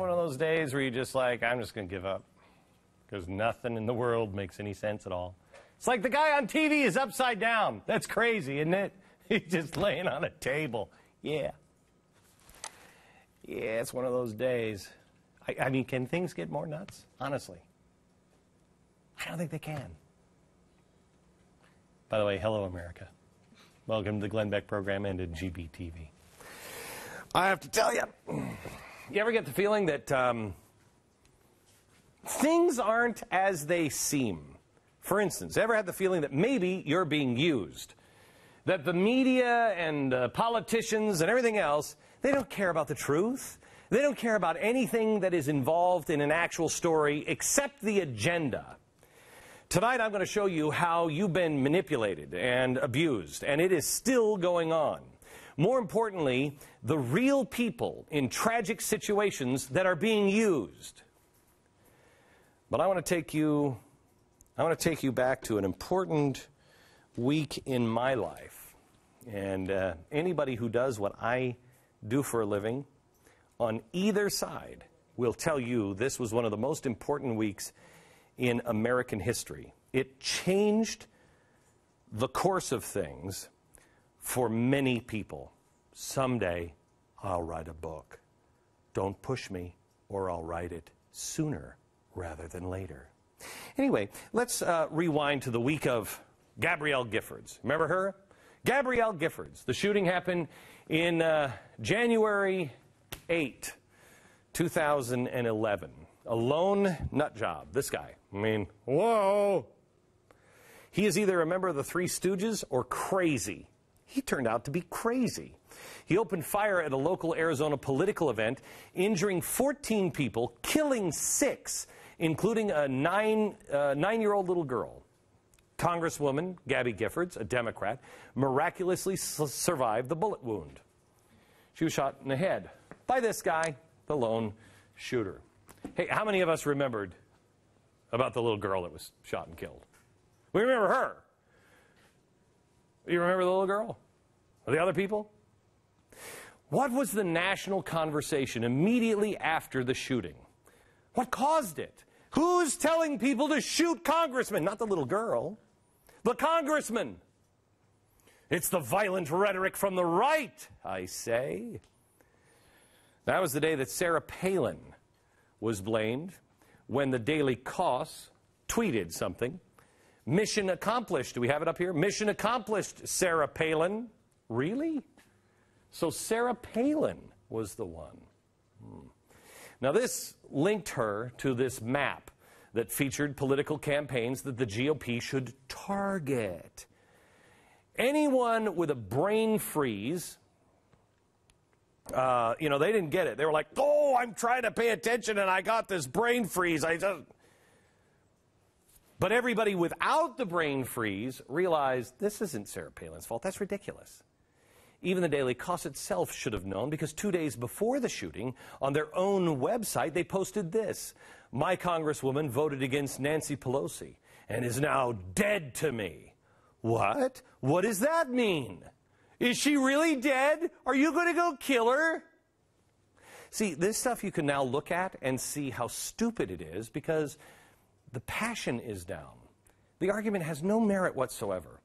one of those days where you're just like, I'm just going to give up? Because nothing in the world makes any sense at all. It's like the guy on TV is upside down. That's crazy, isn't it? He's just laying on a table. Yeah. Yeah, it's one of those days. I, I mean, can things get more nuts? Honestly. I don't think they can. By the way, hello, America. Welcome to the Glenn Beck program and to GBTV. I have to tell you, you ever get the feeling that um, things aren't as they seem? For instance, ever had the feeling that maybe you're being used? That the media and uh, politicians and everything else, they don't care about the truth. They don't care about anything that is involved in an actual story except the agenda. Tonight, I'm going to show you how you've been manipulated and abused, and it is still going on. More importantly, the real people in tragic situations that are being used. But I want to take you I want to take you back to an important week in my life. And uh, anybody who does what I do for a living on either side will tell you this was one of the most important weeks in American history. It changed the course of things for many people. Someday I'll write a book. Don't push me, or I'll write it sooner rather than later. Anyway, let's uh, rewind to the week of Gabrielle Giffords. Remember her? Gabrielle Giffords. The shooting happened in uh, January 8, 2011. A lone nut job. This guy. I mean, whoa. He is either a member of the Three Stooges or crazy. He turned out to be crazy. He opened fire at a local Arizona political event, injuring 14 people, killing six, including a nine, uh, nine-year-old little girl. Congresswoman Gabby Giffords, a Democrat, miraculously survived the bullet wound. She was shot in the head by this guy, the lone shooter. Hey, how many of us remembered about the little girl that was shot and killed? We remember her. You remember the little girl? Or the other people? What was the national conversation immediately after the shooting? What caused it? Who's telling people to shoot congressmen? Not the little girl, the congressman. It's the violent rhetoric from the right, I say. That was the day that Sarah Palin was blamed when the Daily Kos tweeted something. Mission accomplished. Do we have it up here? Mission accomplished, Sarah Palin. Really? So Sarah Palin was the one. Hmm. Now, this linked her to this map that featured political campaigns that the GOP should target. Anyone with a brain freeze uh, you know, they didn't get it. They were like, "Oh, I'm trying to pay attention, and I got this brain freeze." I just. But everybody without the brain freeze realized this isn't Sarah Palin's fault. That's ridiculous. Even the Daily Kos itself should have known because two days before the shooting, on their own website, they posted this My Congresswoman voted against Nancy Pelosi and is now dead to me. What? What does that mean? Is she really dead? Are you going to go kill her? See, this stuff you can now look at and see how stupid it is because the passion is down. The argument has no merit whatsoever.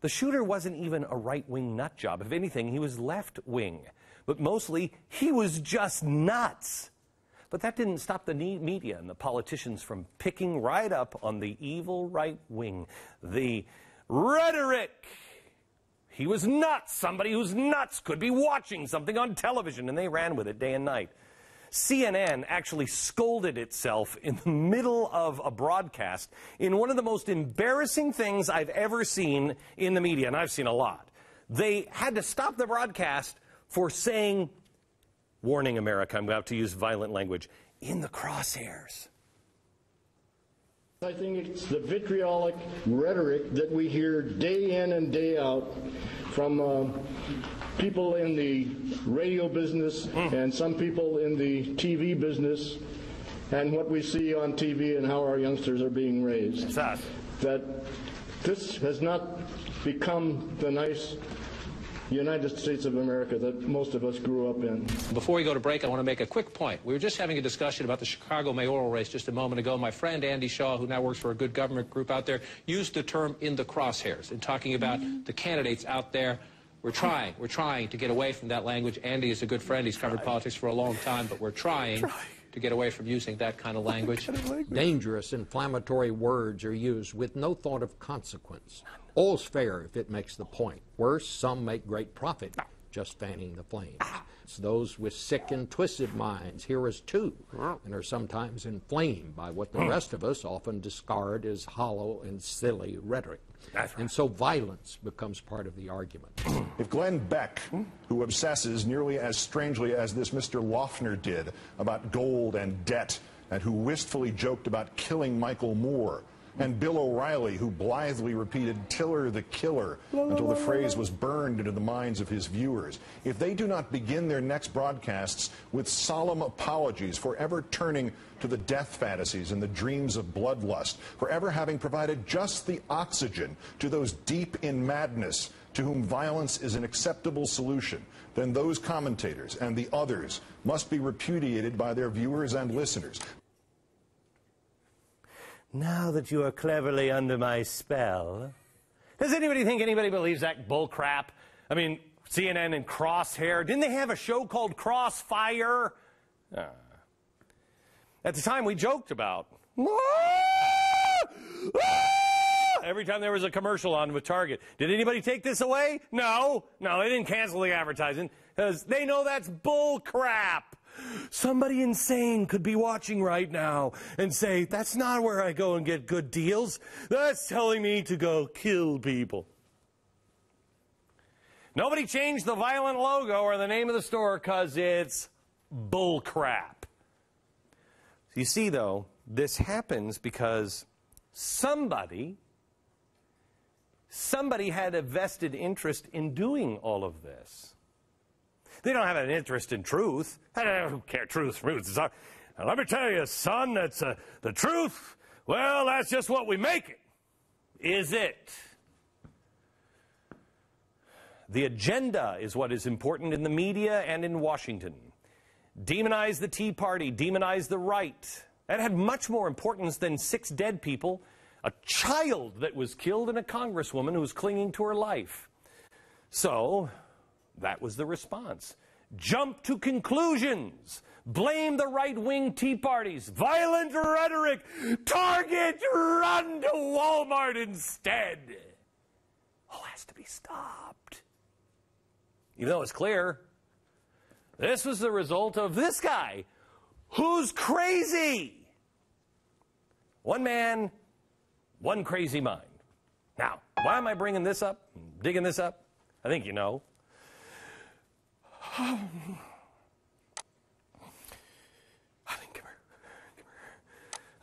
The shooter wasn't even a right wing nut job. If anything, he was left wing. But mostly, he was just nuts. But that didn't stop the media and the politicians from picking right up on the evil right wing, the rhetoric he was nuts. Somebody who's nuts could be watching something on television, and they ran with it day and night. CNN actually scolded itself in the middle of a broadcast in one of the most embarrassing things I've ever seen in the media, and I've seen a lot. They had to stop the broadcast for saying, Warning America, I'm about to use violent language, in the crosshairs. I think it's the vitriolic rhetoric that we hear day in and day out from uh, people in the radio business mm. and some people in the TV business and what we see on TV and how our youngsters are being raised. That this has not become the nice United States of America that most of us grew up in. Before we go to break, I want to make a quick point. We were just having a discussion about the Chicago mayoral race just a moment ago. My friend Andy Shaw, who now works for a good government group out there, used the term in the crosshairs in talking about the candidates out there. We're trying. We're trying to get away from that language. Andy is a good friend. He's covered politics for a long time, but we're trying to get away from using that kind of language. Dangerous, inflammatory words are used with no thought of consequence. All's fair if it makes the point. Worse, some make great profit just fanning the flames. It's those with sick and twisted minds hear us too, and are sometimes inflamed by what the rest of us often discard as hollow and silly rhetoric. And so violence becomes part of the argument. If Glenn Beck, who obsesses nearly as strangely as this Mr. Loughner did about gold and debt, and who wistfully joked about killing Michael Moore, and Bill O'Reilly, who blithely repeated Tiller the Killer until the phrase was burned into the minds of his viewers. If they do not begin their next broadcasts with solemn apologies for ever turning to the death fantasies and the dreams of bloodlust, for ever having provided just the oxygen to those deep in madness to whom violence is an acceptable solution, then those commentators and the others must be repudiated by their viewers and listeners. Now that you are cleverly under my spell, does anybody think anybody believes that bull crap? I mean, CNN and Crosshair, didn't they have a show called Crossfire? Uh, at the time, we joked about. Every time there was a commercial on with Target. Did anybody take this away? No. No, they didn't cancel the advertising because they know that's bull crap. Somebody insane could be watching right now and say, that's not where I go and get good deals. That's telling me to go kill people. Nobody changed the violent logo or the name of the store because it's bullcrap. You see, though, this happens because somebody, somebody had a vested interest in doing all of this. They don't have an interest in truth. I don't care truth from truth. Let me tell you, son, that's uh, the truth. Well, that's just what we make it. Is it? The agenda is what is important in the media and in Washington. Demonize the Tea Party, demonize the right. That had much more importance than six dead people, a child that was killed, and a congresswoman who was clinging to her life. So, that was the response. Jump to conclusions. Blame the right wing Tea Parties. Violent rhetoric. Target, run to Walmart instead. All has to be stopped. Even though it's clear, this was the result of this guy who's crazy. One man, one crazy mind. Now, why am I bringing this up, digging this up? I think you know. I think, come here, come here.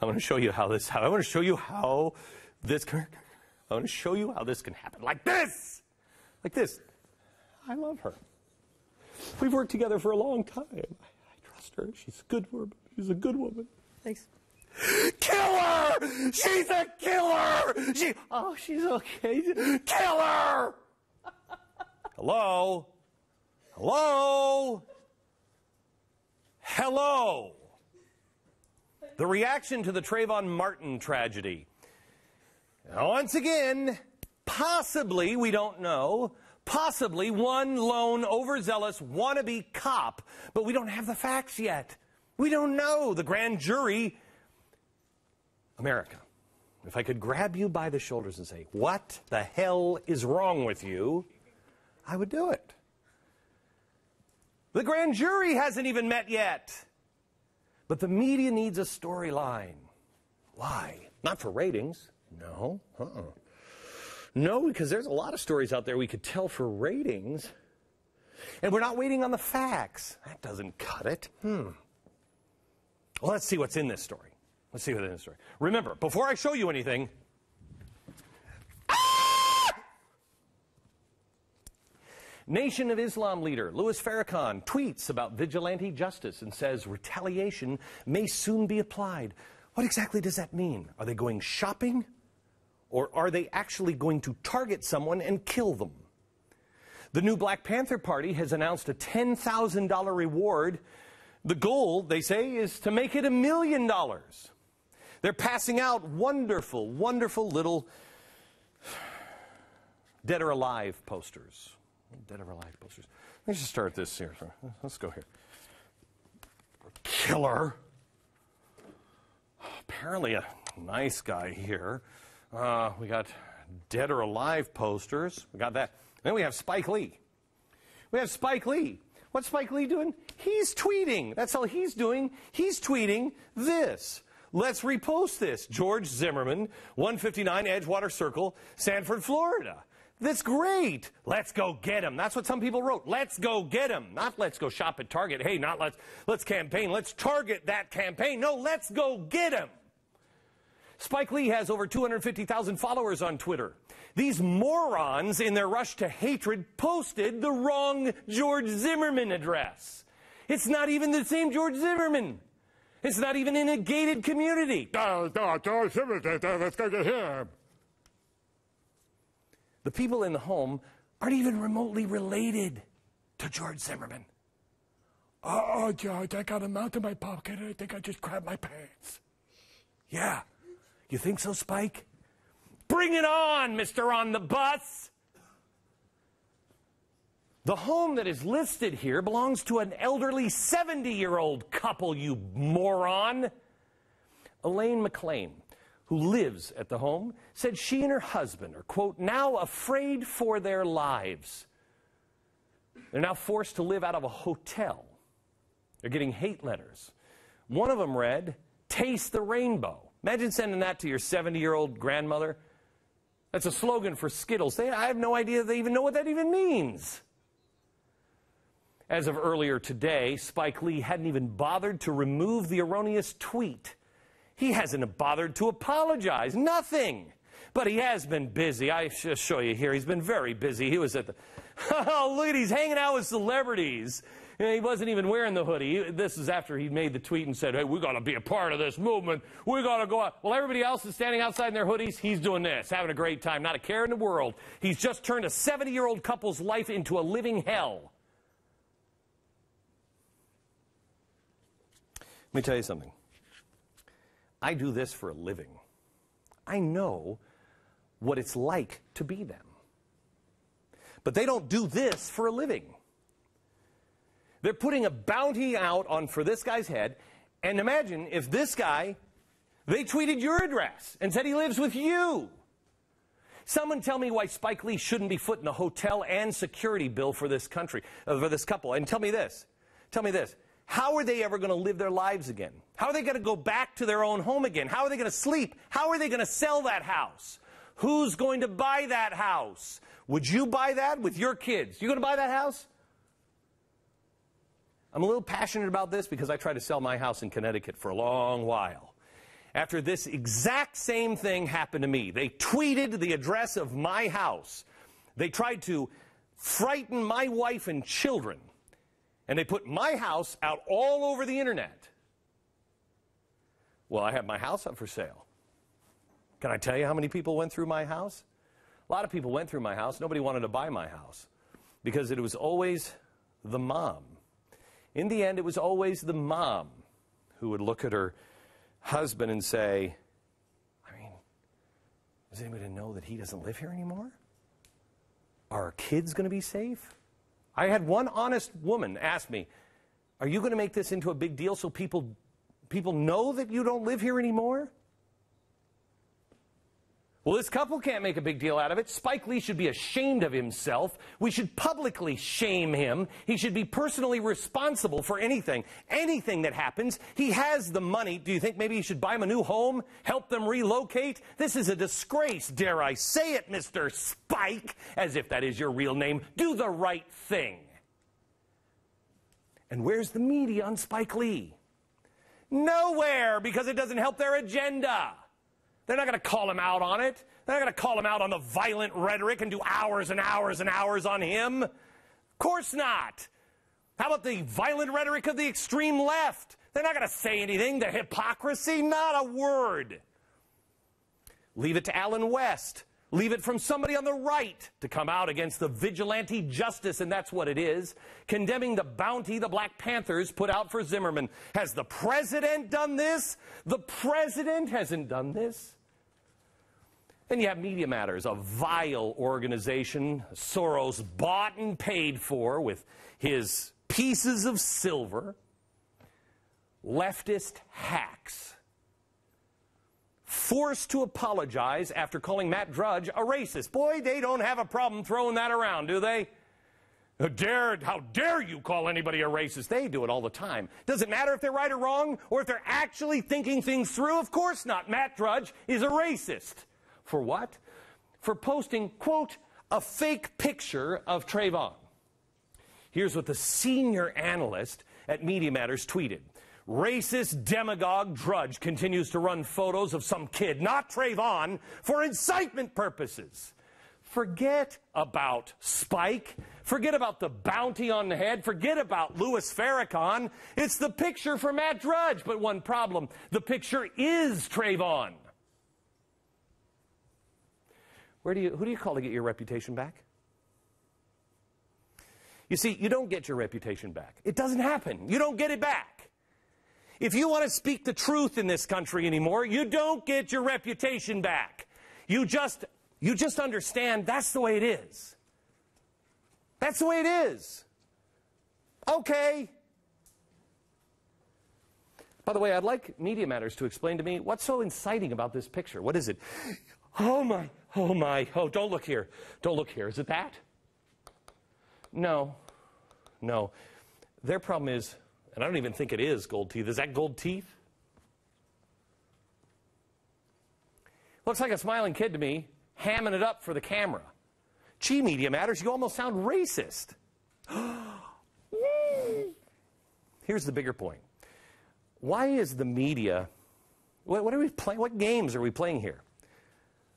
I want to show you how this. How I want to show you how this. Come here, I want to show you how this can happen. Like this, like this. I love her. We've worked together for a long time. I, I trust her. She's a good woman. She's a good woman. Thanks. Kill her! She's a killer! She. Oh, she's okay. Kill her! Hello? Hello? Hello? The reaction to the Trayvon Martin tragedy. Once again, possibly, we don't know, possibly one lone overzealous wannabe cop, but we don't have the facts yet. We don't know. The grand jury. America, if I could grab you by the shoulders and say, What the hell is wrong with you? I would do it. The grand jury hasn't even met yet. But the media needs a storyline. Why? Not for ratings. No. Uh-uh. No, because there's a lot of stories out there we could tell for ratings. And we're not waiting on the facts. That doesn't cut it. Hmm. Well, let's see what's in this story. Let's see what's in this story. Remember, before I show you anything, Nation of Islam leader Louis Farrakhan tweets about vigilante justice and says retaliation may soon be applied. What exactly does that mean? Are they going shopping? Or are they actually going to target someone and kill them? The new Black Panther Party has announced a $10,000 reward. The goal, they say, is to make it a million dollars. They're passing out wonderful, wonderful little dead or alive posters. Dead or alive posters. Let's just start this here. Let's go here. Killer. Apparently, a nice guy here. Uh, we got dead or alive posters. We got that. Then we have Spike Lee. We have Spike Lee. What's Spike Lee doing? He's tweeting. That's all he's doing. He's tweeting this. Let's repost this. George Zimmerman, 159 Edgewater Circle, Sanford, Florida. That's great. Let's go get him. That's what some people wrote. Let's go get him. Not let's go shop at Target. Hey, not let's let's campaign. Let's target that campaign. No, let's go get him. Spike Lee has over 250,000 followers on Twitter. These morons, in their rush to hatred, posted the wrong George Zimmerman address. It's not even the same George Zimmerman. It's not even in a gated community. Let's go get him. The people in the home aren't even remotely related to George Zimmerman. Oh, George, I got a mouth in my pocket and I think I just grabbed my pants. Yeah. You think so, Spike? Bring it on, Mr. On the Bus! The home that is listed here belongs to an elderly 70 year old couple, you moron. Elaine McLean, who lives at the home, said she and her husband are, quote, now afraid for their lives. They're now forced to live out of a hotel. They're getting hate letters. One of them read, Taste the rainbow. Imagine sending that to your 70 year old grandmother. That's a slogan for Skittles. They, I have no idea they even know what that even means. As of earlier today, Spike Lee hadn't even bothered to remove the erroneous tweet. He hasn't bothered to apologize. Nothing. But he has been busy. I just show you here. He's been very busy. He was at the. Oh, look at he's hanging out with celebrities. He wasn't even wearing the hoodie. This is after he made the tweet and said, Hey, we got to be a part of this movement. We got to go out. Well, everybody else is standing outside in their hoodies. He's doing this, having a great time, not a care in the world. He's just turned a 70 year old couple's life into a living hell. Let me tell you something. I do this for a living. I know what it's like to be them. But they don't do this for a living. They're putting a bounty out on for this guy's head. And imagine if this guy, they tweeted your address and said he lives with you. Someone tell me why Spike Lee shouldn't be footing a hotel and security bill for this country, uh, for this couple. And tell me this. Tell me this. How are they ever going to live their lives again? How are they going to go back to their own home again? How are they going to sleep? How are they going to sell that house? Who's going to buy that house? Would you buy that with your kids? You going to buy that house? I'm a little passionate about this because I tried to sell my house in Connecticut for a long while. After this exact same thing happened to me, they tweeted the address of my house. They tried to frighten my wife and children and they put my house out all over the internet. Well, I have my house up for sale. Can I tell you how many people went through my house? A lot of people went through my house. Nobody wanted to buy my house because it was always the mom. In the end, it was always the mom who would look at her husband and say, I mean, does anybody know that he doesn't live here anymore? Are our kids going to be safe? I had one honest woman ask me, Are you going to make this into a big deal so people, people know that you don't live here anymore? Well, this couple can't make a big deal out of it. Spike Lee should be ashamed of himself. We should publicly shame him. He should be personally responsible for anything, anything that happens. He has the money. Do you think maybe he should buy them a new home, help them relocate? This is a disgrace, dare I say it, Mr. Spike, as if that is your real name. Do the right thing. And where's the media on Spike Lee? Nowhere, because it doesn't help their agenda. They're not going to call him out on it. They're not going to call him out on the violent rhetoric and do hours and hours and hours on him. Of course not. How about the violent rhetoric of the extreme left? They're not going to say anything. The hypocrisy, not a word. Leave it to Allen West. Leave it from somebody on the right to come out against the vigilante justice, and that's what it is, condemning the bounty the Black Panthers put out for Zimmerman. Has the president done this? The president hasn't done this. Then you have Media Matters, a vile organization Soros bought and paid for with his pieces of silver. Leftist hacks forced to apologize after calling Matt Drudge a racist. Boy, they don't have a problem throwing that around, do they? How dare, how dare you call anybody a racist? They do it all the time. Does it matter if they're right or wrong or if they're actually thinking things through? Of course not. Matt Drudge is a racist. For what? For posting, quote, a fake picture of Trayvon. Here's what the senior analyst at Media Matters tweeted. Racist demagogue Drudge continues to run photos of some kid, not Trayvon, for incitement purposes. Forget about Spike. Forget about the bounty on the head. Forget about Louis Farrakhan. It's the picture for Matt Drudge. But one problem the picture is Trayvon. Where do you, who do you call to get your reputation back? You see, you don't get your reputation back. It doesn't happen. You don't get it back. If you want to speak the truth in this country anymore, you don't get your reputation back. You just, you just understand that's the way it is. That's the way it is. Okay. By the way, I'd like Media Matters to explain to me what's so inciting about this picture. What is it? Oh my, oh my, oh, don't look here. Don't look here. Is it that? No, no. Their problem is, and I don't even think it is gold teeth. Is that gold teeth? Looks like a smiling kid to me, hamming it up for the camera. Gee, Media Matters, you almost sound racist. Here's the bigger point. Why is the media, what, what are we playing, what games are we playing here?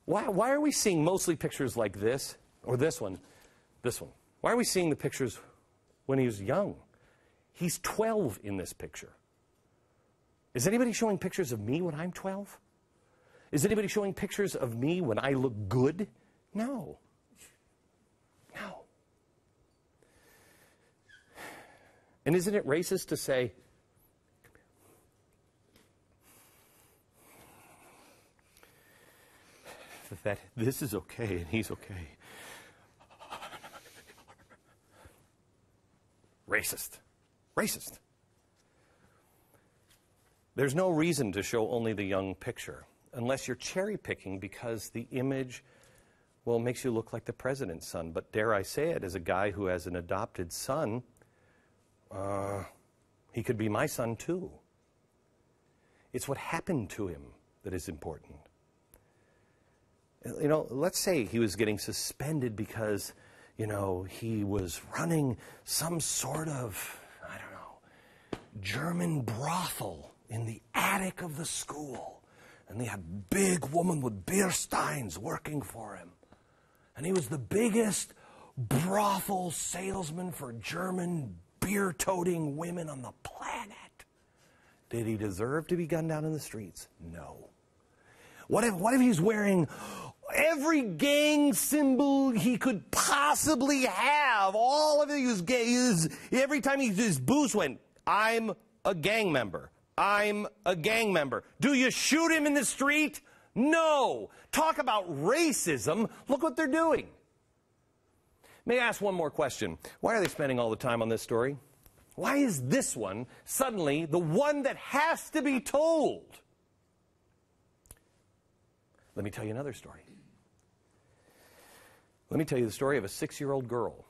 Why, why are we seeing mostly pictures like this, or this one, this one? Why are we seeing the pictures when he was young? He's 12 in this picture. Is anybody showing pictures of me when I'm 12? Is anybody showing pictures of me when I look good? No. No. And isn't it racist to say, that this is okay and he's okay? Racist. Racist. There's no reason to show only the young picture unless you're cherry picking because the image, well, makes you look like the president's son. But dare I say it, as a guy who has an adopted son, uh, he could be my son too. It's what happened to him that is important. You know, let's say he was getting suspended because, you know, he was running some sort of, German brothel in the attic of the school. And they had big woman with beer steins working for him. And he was the biggest brothel salesman for German beer toting women on the planet. Did he deserve to be gunned down in the streets? No. What if, what if he's wearing every gang symbol he could possibly have? All of his, his every time he, his booze went, I'm a gang member. I'm a gang member. Do you shoot him in the street? No. Talk about racism. Look what they're doing. May I ask one more question? Why are they spending all the time on this story? Why is this one suddenly the one that has to be told? Let me tell you another story. Let me tell you the story of a six year old girl.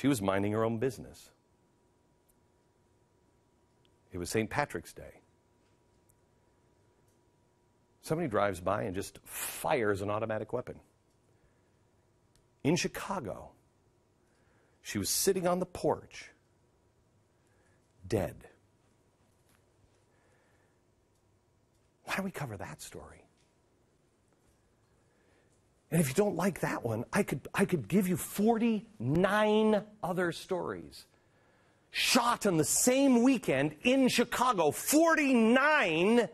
She was minding her own business. It was St. Patrick's Day. Somebody drives by and just fires an automatic weapon. In Chicago, she was sitting on the porch, dead. Why don't we cover that story? And if you don't like that one, I could, I could give you 49 other stories. Shot on the same weekend in Chicago, 49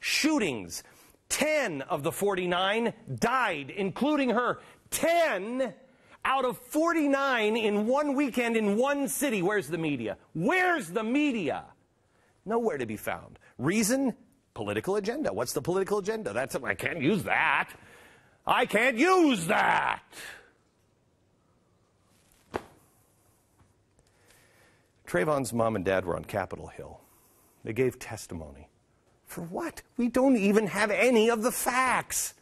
shootings. 10 of the 49 died, including her. 10 out of 49 in one weekend in one city. Where's the media? Where's the media? Nowhere to be found. Reason? Political agenda. What's the political agenda? That's I can't use that. I can't use that. Trayvon's mom and dad were on Capitol Hill. They gave testimony. For what? We don't even have any of the facts.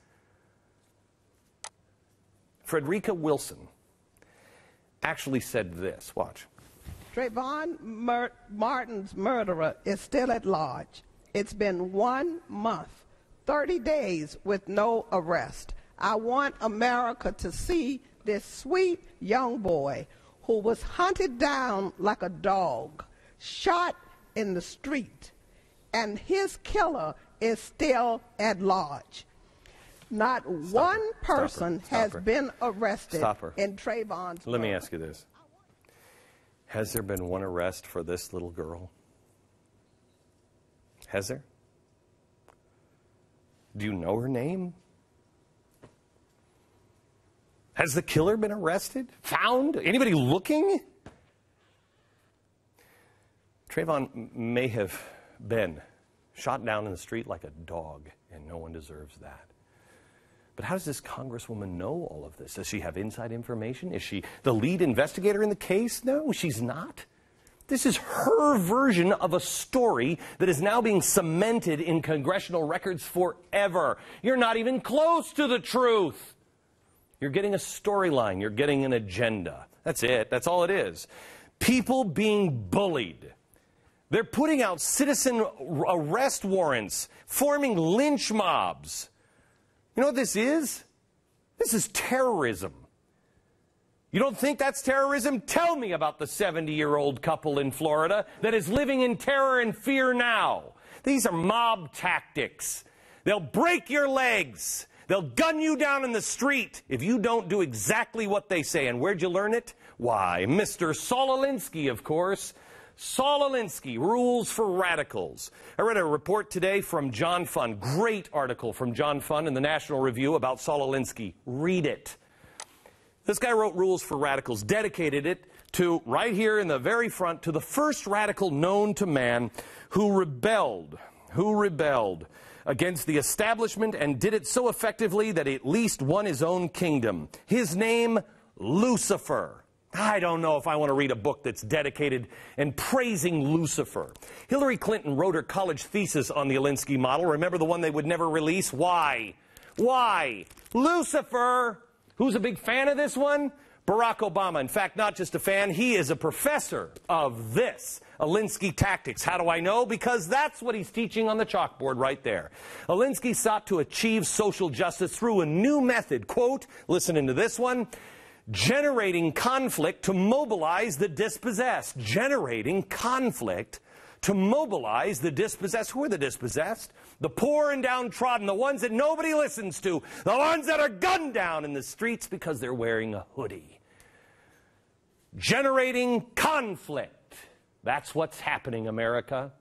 Frederica Wilson actually said this. Watch. Trayvon Mur- Martin's murderer is still at large. It's been one month, 30 days with no arrest. I want America to see this sweet young boy who was hunted down like a dog, shot in the street, and his killer is still at large. Not Stop one her. Person. Has been arrested in Trayvon's Let me ask you this Has there been one arrest for this little girl? Has there? Do you know her name? Has the killer been arrested? Found? Anybody looking? Trayvon may have been shot down in the street like a dog, and no one deserves that. But how does this congresswoman know all of this? Does she have inside information? Is she the lead investigator in the case? No, she's not. This is her version of a story that is now being cemented in congressional records forever. You're not even close to the truth. You're getting a storyline, you're getting an agenda. That's it, that's all it is. People being bullied. They're putting out citizen arrest warrants, forming lynch mobs. You know what this is? This is terrorism. You don't think that's terrorism? Tell me about the 70 year old couple in Florida that is living in terror and fear now. These are mob tactics. They'll break your legs. They'll gun you down in the street if you don't do exactly what they say. And where'd you learn it? Why, Mr. Saul Alinsky, of course. Saul Alinsky, Rules for Radicals. I read a report today from John Fund. Great article from John Fund in the National Review about Saul Alinsky. Read it. This guy wrote Rules for Radicals, dedicated it to, right here in the very front, to the first radical known to man who rebelled, who rebelled against the establishment and did it so effectively that he at least won his own kingdom. His name, Lucifer. I don't know if I want to read a book that's dedicated and praising Lucifer. Hillary Clinton wrote her college thesis on the Alinsky model. Remember the one they would never release? Why? Why? Lucifer. Who's a big fan of this one? Barack Obama. In fact, not just a fan, he is a professor of this. Alinsky tactics. How do I know? Because that's what he's teaching on the chalkboard right there. Alinsky sought to achieve social justice through a new method. Quote, listening to this one, generating conflict to mobilize the dispossessed. Generating conflict to mobilize the dispossessed. Who are the dispossessed? The poor and downtrodden, the ones that nobody listens to, the ones that are gunned down in the streets because they're wearing a hoodie. Generating conflict. That's what's happening, America.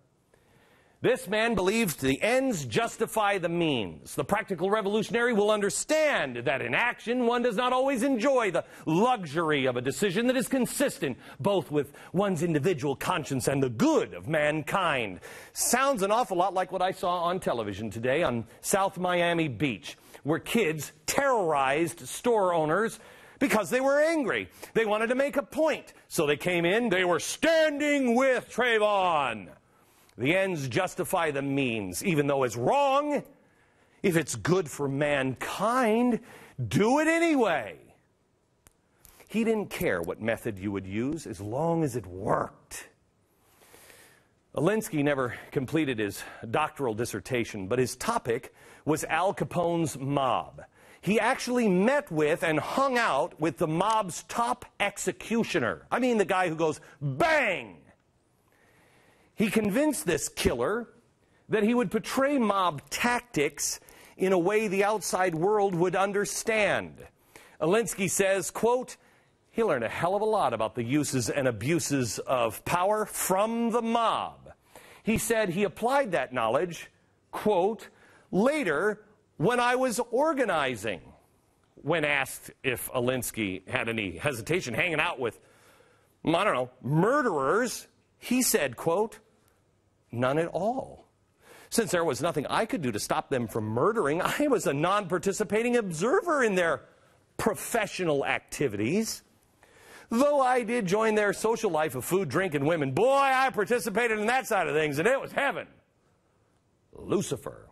This man believes the ends justify the means. The practical revolutionary will understand that in action one does not always enjoy the luxury of a decision that is consistent both with one's individual conscience and the good of mankind. Sounds an awful lot like what I saw on television today on South Miami Beach, where kids terrorized store owners because they were angry. They wanted to make a point. So they came in, they were standing with Trayvon. The ends justify the means, even though it's wrong. If it's good for mankind, do it anyway. He didn't care what method you would use as long as it worked. Alinsky never completed his doctoral dissertation, but his topic was Al Capone's mob. He actually met with and hung out with the mob's top executioner. I mean, the guy who goes bang he convinced this killer that he would portray mob tactics in a way the outside world would understand. Alinsky says, quote, he learned a hell of a lot about the uses and abuses of power from the mob. He said he applied that knowledge, quote, later when I was organizing. When asked if Alinsky had any hesitation hanging out with, I don't know, murderers, he said, quote, none at all. Since there was nothing I could do to stop them from murdering, I was a non participating observer in their professional activities. Though I did join their social life of food, drink, and women, boy, I participated in that side of things, and it was heaven. Lucifer.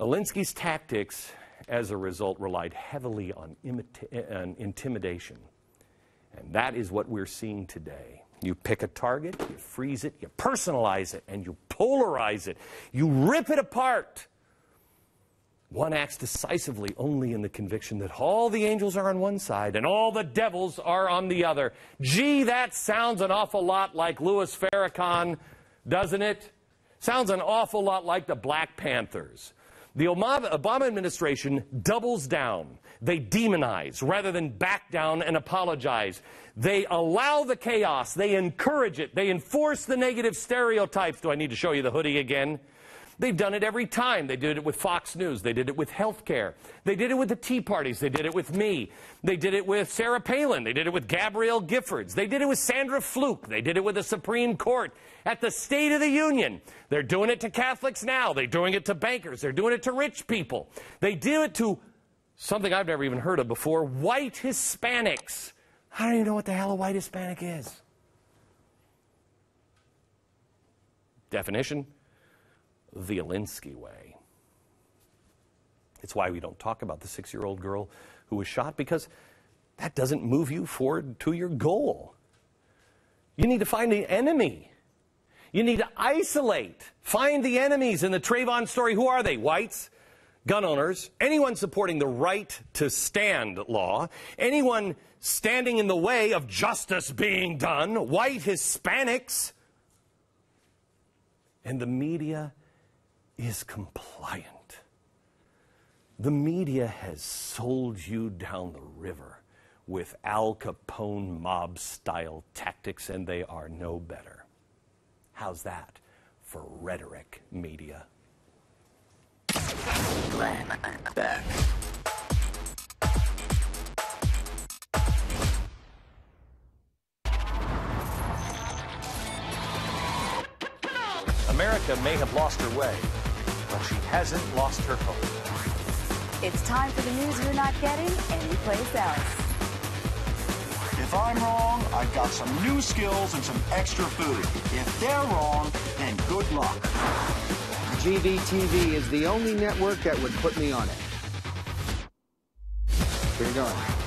Alinsky's tactics, as a result, relied heavily on, imita- on intimidation. And that is what we're seeing today. You pick a target, you freeze it, you personalize it, and you polarize it. You rip it apart. One acts decisively only in the conviction that all the angels are on one side and all the devils are on the other. Gee, that sounds an awful lot like Louis Farrakhan, doesn't it? Sounds an awful lot like the Black Panthers. The Obama administration doubles down. They demonize rather than back down and apologize. They allow the chaos. They encourage it. They enforce the negative stereotypes. Do I need to show you the hoodie again? They've done it every time. They did it with Fox News. They did it with health care. They did it with the Tea Parties. They did it with me. They did it with Sarah Palin. They did it with Gabrielle Giffords. They did it with Sandra Fluke. They did it with the Supreme Court at the State of the Union. They're doing it to Catholics now. They're doing it to bankers. They're doing it to rich people. They do it to something I've never even heard of before white Hispanics. I don't even know what the hell a white Hispanic is. Definition the Alinsky way. It's why we don't talk about the six year old girl who was shot because that doesn't move you forward to your goal. You need to find the enemy. You need to isolate. Find the enemies in the Trayvon story. Who are they? Whites, gun owners, anyone supporting the right to stand law, anyone standing in the way of justice being done, white Hispanics. And the media is compliant. The media has sold you down the river with Al Capone mob style tactics, and they are no better. How's that for rhetoric media? Glenn Beck. America may have lost her way but she hasn't lost her hope. It's time for the news you're not getting anyplace else. If I'm wrong, I've got some new skills and some extra food. If they're wrong, then good luck. GBTV is the only network that would put me on it. Here you go.